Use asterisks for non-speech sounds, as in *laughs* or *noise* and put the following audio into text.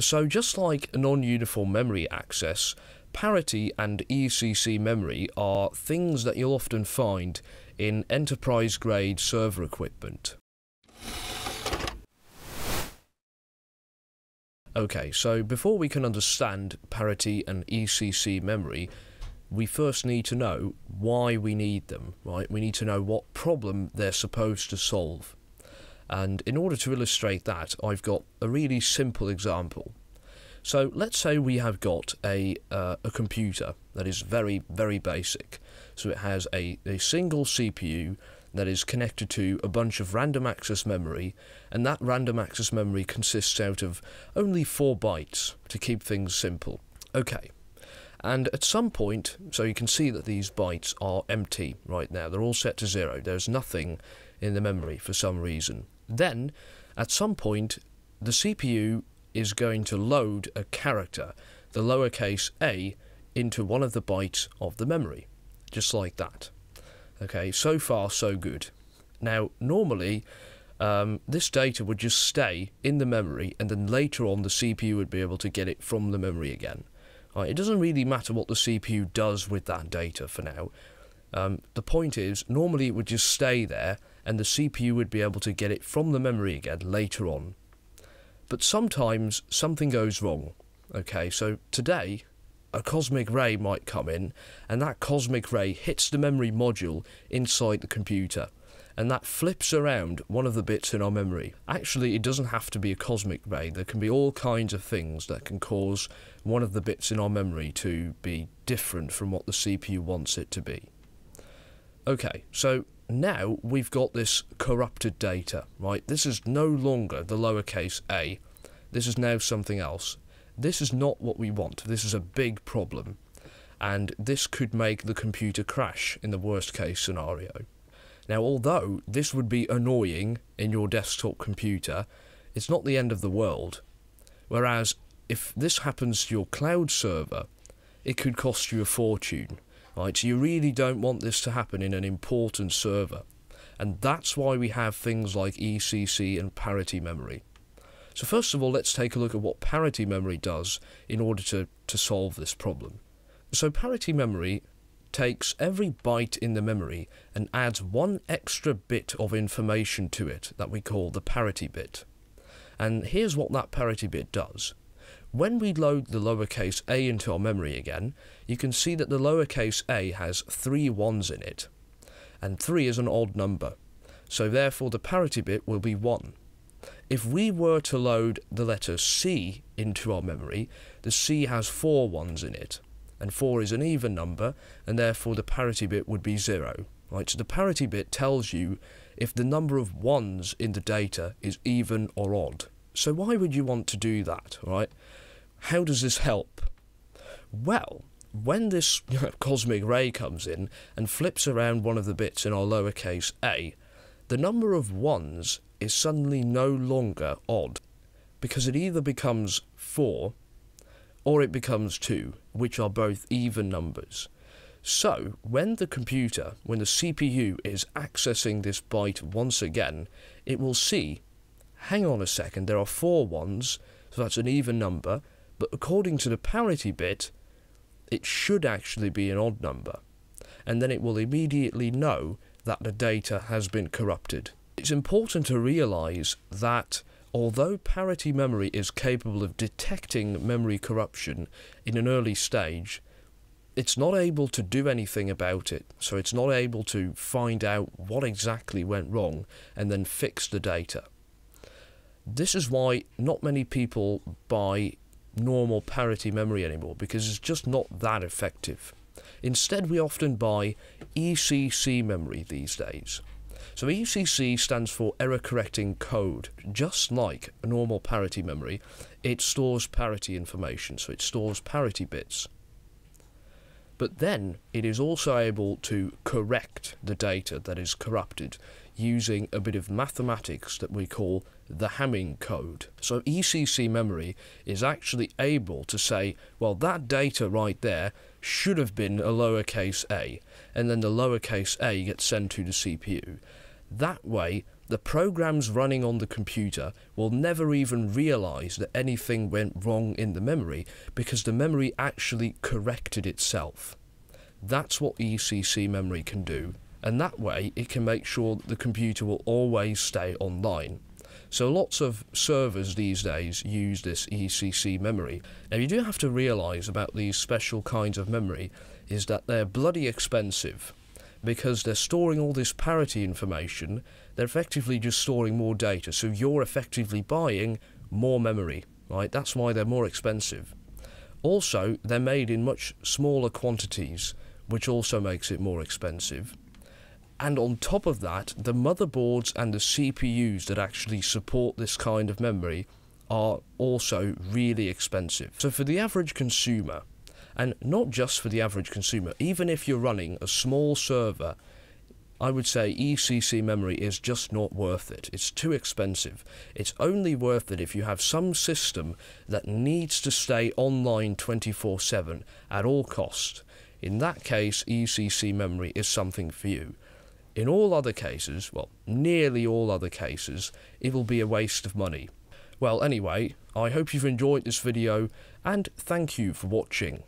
So just like non-uniform memory access, parity and ECC memory are things that you'll often find in enterprise-grade server equipment. Okay, so before we can understand parity and ECC memory, we first need to know why we need them, right? We need to know what problem they're supposed to solve. And in order to illustrate that, I've got a really simple example. So let's say we have got a, uh, a computer that is very, very basic. So it has a, a single CPU that is connected to a bunch of random access memory, and that random access memory consists out of only 4 bytes to keep things simple. Okay, and at some point, so you can see that these bytes are empty right now, they're all set to 0, there's nothing in the memory for some reason. Then, at some point, the CPU is going to load a character, the lowercase a, into one of the bytes of the memory, just like that. Okay, so far so good. Now, normally, um, this data would just stay in the memory, and then later on the CPU would be able to get it from the memory again. Right, it doesn't really matter what the CPU does with that data for now. Um, the point is, normally it would just stay there, and the CPU would be able to get it from the memory again later on. But sometimes something goes wrong. Okay, so today a cosmic ray might come in, and that cosmic ray hits the memory module inside the computer, and that flips around one of the bits in our memory. Actually, it doesn't have to be a cosmic ray, there can be all kinds of things that can cause one of the bits in our memory to be different from what the CPU wants it to be. Okay, so now we've got this corrupted data, right? This is no longer the lowercase a. This is now something else. This is not what we want. This is a big problem. And this could make the computer crash in the worst case scenario. Now, although this would be annoying in your desktop computer, it's not the end of the world. Whereas, if this happens to your cloud server, it could cost you a fortune Right, so you really don't want this to happen in an important server. And that's why we have things like ECC and parity memory. So first of all, let's take a look at what parity memory does in order to, to solve this problem. So parity memory takes every byte in the memory and adds one extra bit of information to it that we call the parity bit. And here's what that parity bit does. When we load the lowercase a into our memory again, you can see that the lowercase a has three ones in it, and 3 is an odd number, so therefore the parity bit will be 1. If we were to load the letter C into our memory, the C has four ones in it, and 4 is an even number, and therefore the parity bit would be 0. Right, so the parity bit tells you if the number of ones in the data is even or odd. So why would you want to do that, right? How does this help? Well, when this *laughs* cosmic ray comes in and flips around one of the bits in our lowercase a, the number of ones is suddenly no longer odd, because it either becomes 4 or it becomes 2, which are both even numbers. So, when the computer, when the CPU is accessing this byte once again, it will see hang on a second, there are four ones, so that's an even number, but according to the parity bit, it should actually be an odd number. And then it will immediately know that the data has been corrupted. It's important to realise that although parity memory is capable of detecting memory corruption in an early stage, it's not able to do anything about it. So it's not able to find out what exactly went wrong and then fix the data. This is why not many people buy normal parity memory anymore because it's just not that effective. Instead, we often buy ECC memory these days. So ECC stands for error correcting code. Just like normal parity memory, it stores parity information, so it stores parity bits. But then it is also able to correct the data that is corrupted using a bit of mathematics that we call the Hamming code. So ECC memory is actually able to say, well, that data right there should have been a lowercase a, and then the lowercase a gets sent to the CPU. That way, the programs running on the computer will never even realize that anything went wrong in the memory because the memory actually corrected itself. That's what ECC memory can do, and that way it can make sure that the computer will always stay online. So lots of servers these days use this ECC memory. Now you do have to realise about these special kinds of memory is that they're bloody expensive because they're storing all this parity information, they're effectively just storing more data, so you're effectively buying more memory, right? That's why they're more expensive. Also, they're made in much smaller quantities, which also makes it more expensive. And on top of that, the motherboards and the CPUs that actually support this kind of memory are also really expensive. So for the average consumer, and not just for the average consumer, even if you're running a small server, I would say ECC memory is just not worth it. It's too expensive. It's only worth it if you have some system that needs to stay online 24 7 at all cost. In that case, ECC memory is something for you. In all other cases, well, nearly all other cases, it will be a waste of money. Well, anyway, I hope you've enjoyed this video, and thank you for watching.